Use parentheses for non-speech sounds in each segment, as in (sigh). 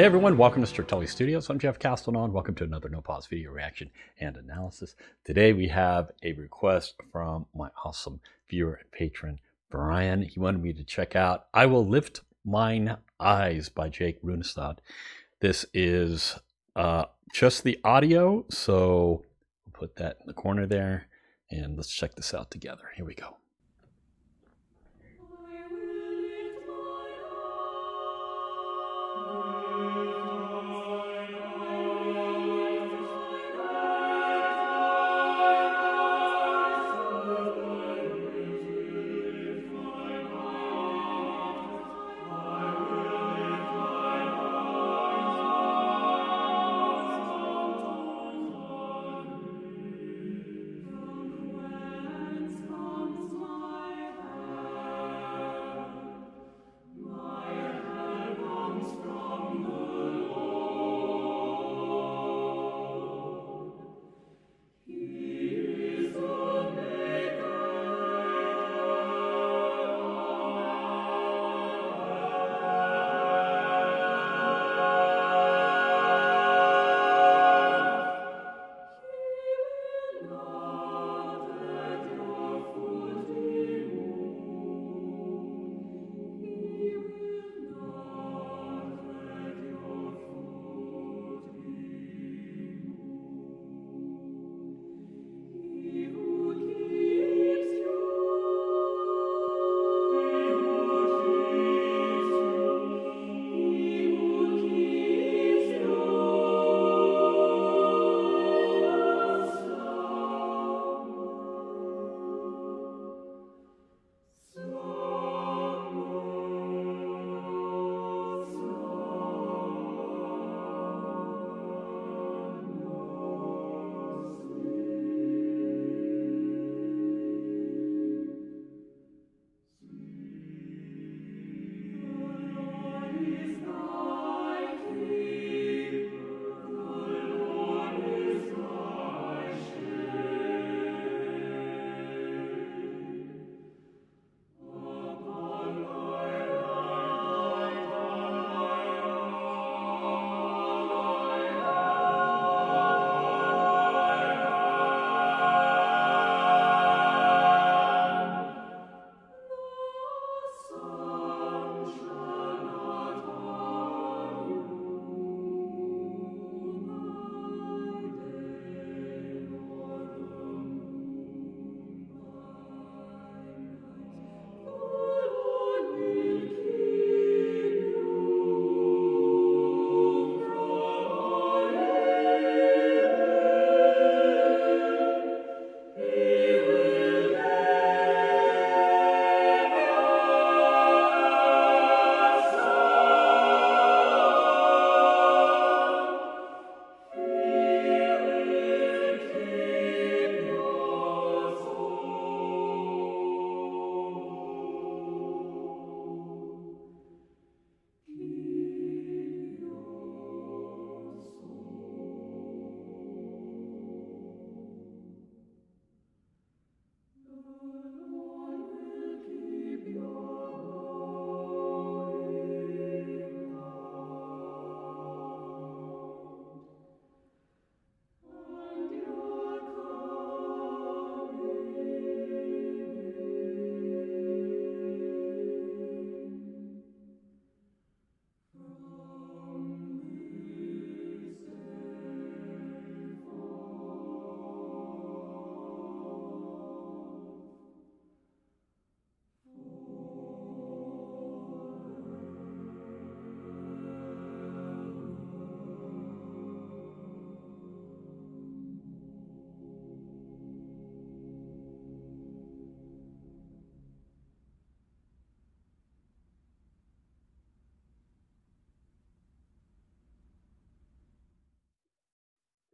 Hey everyone, welcome to Stratele Studios. I'm Jeff Castanon. Welcome to another No Pause video reaction and analysis. Today we have a request from my awesome viewer and patron, Brian. He wanted me to check out I Will Lift Mine Eyes by Jake Runestad. This is uh, just the audio, so we'll put that in the corner there and let's check this out together. Here we go.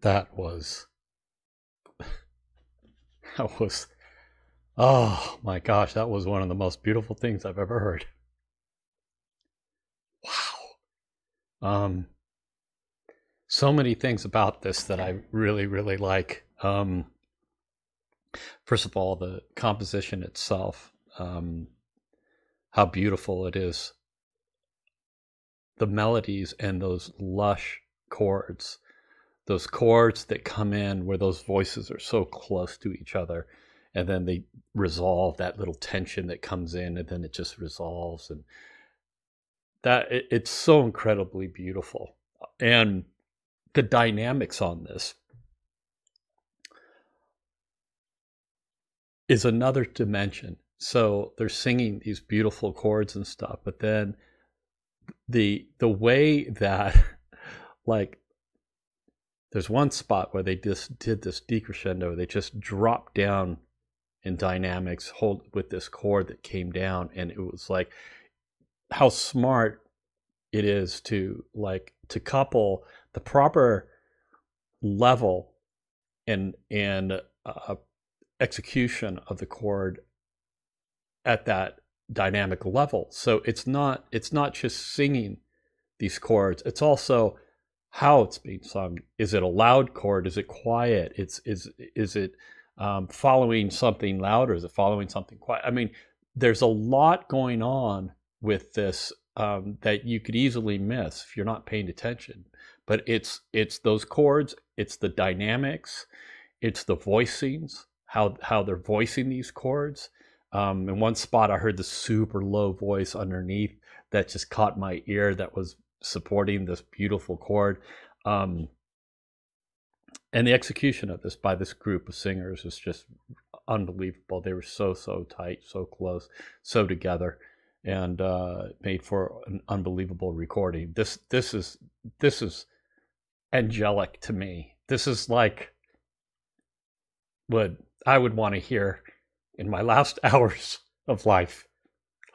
That was (laughs) that was oh my gosh that was one of the most beautiful things i've ever heard. Wow. Um so many things about this that i really really like. Um first of all the composition itself um how beautiful it is. The melodies and those lush chords, those chords that come in where those voices are so close to each other, and then they resolve that little tension that comes in, and then it just resolves, and that it, it's so incredibly beautiful, and the dynamics on this is another dimension. So they're singing these beautiful chords and stuff, but then the the way that (laughs) like there's one spot where they just did this decrescendo, they just dropped down in dynamics hold with this chord that came down and it was like how smart it is to like to couple the proper level and and uh, execution of the chord at that dynamic level. So it's not it's not just singing these chords. It's also how it's being sung. Is it a loud chord? Is it quiet? It's is is it um, following something loud or is it following something quiet? I mean, there's a lot going on with this um, that you could easily miss if you're not paying attention. But it's it's those chords, it's the dynamics, it's the voicings, how how they're voicing these chords. Um, in one spot, I heard the super low voice underneath that just caught my ear. That was supporting this beautiful chord. Um, and the execution of this by this group of singers is just unbelievable. They were so so tight, so close, so together, and uh, made for an unbelievable recording. This this is this is angelic to me. This is like what I would want to hear in my last (laughs) hours of life.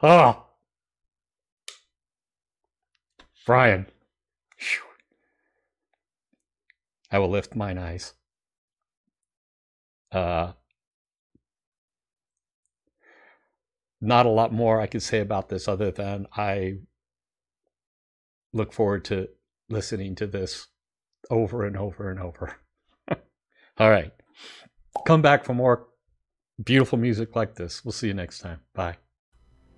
Ah, Brian. I will lift mine eyes. Uh, not a lot more I could say about this other than I look forward to listening to this over and over and over. (laughs) All right. Come back for more beautiful music like this. We'll see you next time. Bye.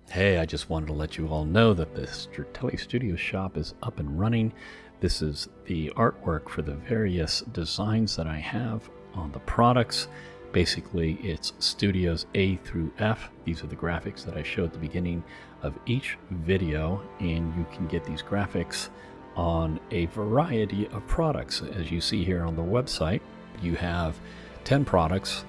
Hey, I just wanted to let you all know that the Stratele Studio shop is up and running. This is the artwork for the various designs that I have on the products. Basically, it's studios A through F. These are the graphics that I showed at the beginning of each video, and you can get these graphics on a variety of products. As you see here on the website, you have 10 products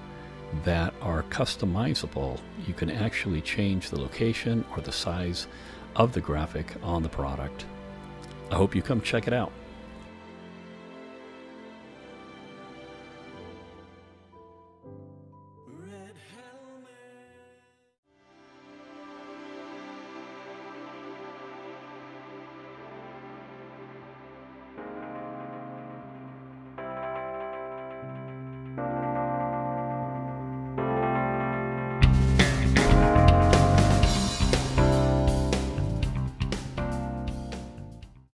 that are customizable. You can actually change the location or the size of the graphic on the product. I hope you come check it out.